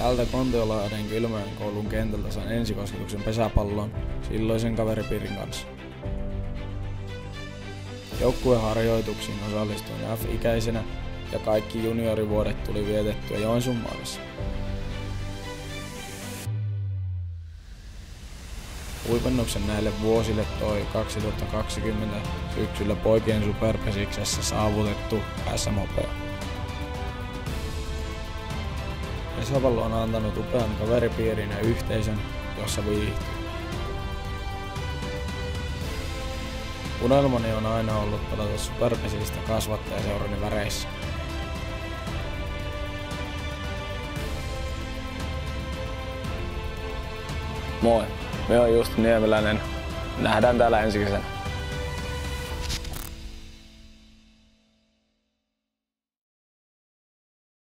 Täältä Kontiolahden Kylmäen koulun kentältä sain ensikosketuksen pesäpalloon silloisen kaveripiirin kanssa. Joukkueharjoituksiin osallistuin F-ikäisenä ja kaikki juniorivuodet tuli vietettyä Joensuun maalissa. Huipennuksen näille vuosille toi 2020 syksyllä poikien superpesiksessä saavutettu SM-hopea. Pesäpallo on antanut upean kaveripiirin ja yhteisön, jossa viihtyy. Unelmani on aina ollut pelata superpesistä kasvattajaseurani väreissä. Moi, me on just Niemeläinen. Nähdään täällä ensi kesänä.